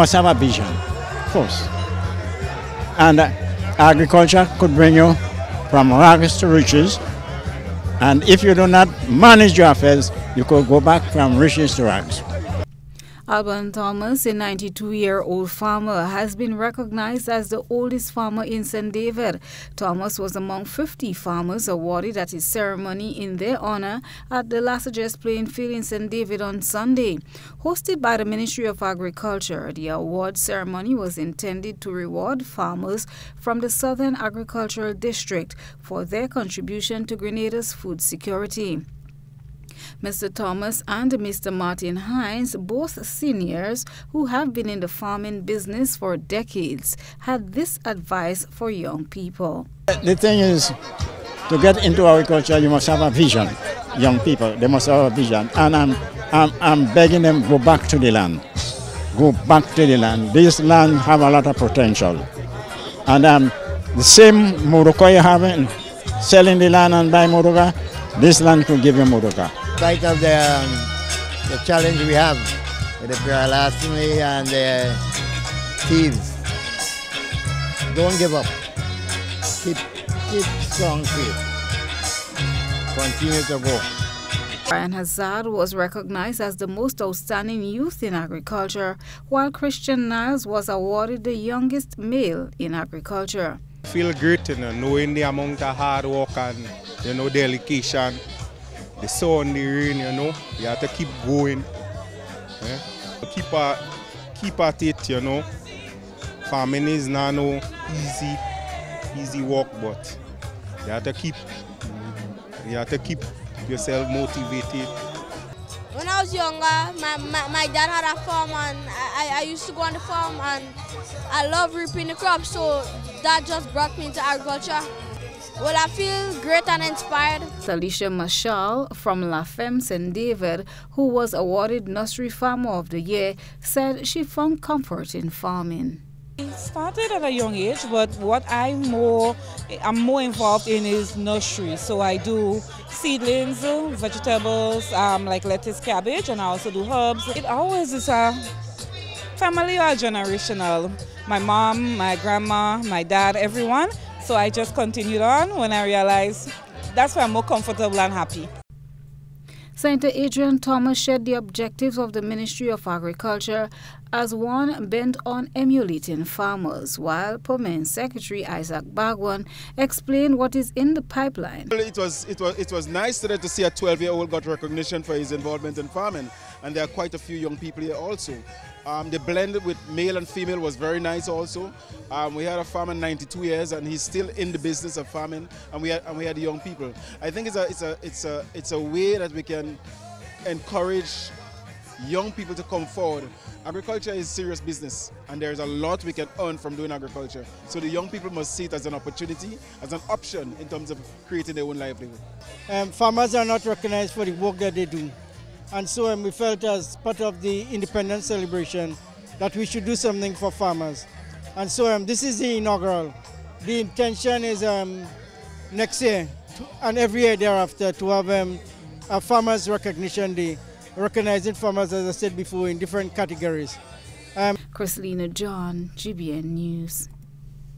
must have a vision, of course. And uh, agriculture could bring you from rags to riches. And if you do not manage your affairs, you could go back from riches to rags. Alban Thomas, a 92-year-old farmer, has been recognized as the oldest farmer in St. David. Thomas was among 50 farmers awarded at his ceremony in their honor at the La Sagesse playing field in St. David on Sunday. Hosted by the Ministry of Agriculture, the award ceremony was intended to reward farmers from the Southern Agricultural District for their contribution to Grenada's food security. Mr. Thomas and Mr. Martin Hines, both seniors who have been in the farming business for decades, had this advice for young people. The thing is, to get into agriculture, you must have a vision. Young people, they must have a vision. And I'm, I'm, I'm begging them go back to the land. Go back to the land. This land have a lot of potential. And um, the same have in selling the land and buy Muruka, this land could give you Muruka spite of the, um, the challenge we have with the praedial larceny and the thieves, don't give up. Keep, keep strong faith. Continue to go. Brian Hazard was recognized as the most outstanding youth in agriculture, while Christian Niles was awarded the youngest male in agriculture. feel great, you know, knowing the amount of hard work and, you know, dedication the sun, the rain, you know. You have to keep going. Yeah? Keep at, keep at it, you know. Farming is not no easy, easy work, but you have to keep, you have to keep yourself motivated. When I was younger, my, my, my dad had a farm and I, I used to go on the farm and I love reaping the crops, so that just brought me into agriculture. Well, I feel great and inspired. Salisha Mashal from La Femme St. David, who was awarded Nursery Farmer of the Year, said she found comfort in farming. I started at a young age, but what I'm more, I'm more involved in is nursery. So I do seedlings, vegetables, um, like lettuce, cabbage, and I also do herbs. It always is a family or generational. My mom, my grandma, my dad, everyone. So I just continued on when I realized that's where I'm more comfortable and happy. Senator Adrian Thomas shared the objectives of the Ministry of Agriculture as one bent on emulating farmers, while Permanent Secretary Isaac Bagwan explained what is in the pipeline. It was, it was, it was nice today to see a 12-year-old got recognition for his involvement in farming, and there are quite a few young people here also. Um, the blend with male and female was very nice also. Um, we had a farmer 92 years and he's still in the business of farming and we had, and we had young people. I think it's a, it's, a, it's, a, it's a way that we can encourage young people to come forward. Agriculture is serious business and there's a lot we can earn from doing agriculture. So the young people must see it as an opportunity, as an option in terms of creating their own livelihood. Um, farmers are not recognized for the work that they do. And so um, we felt as part of the independence celebration that we should do something for farmers. And so um, this is the inaugural. The intention is um, next year and every year thereafter to have um, a Farmers Recognition Day, recognizing farmers, as I said before, in different categories. Um, John, GBN News.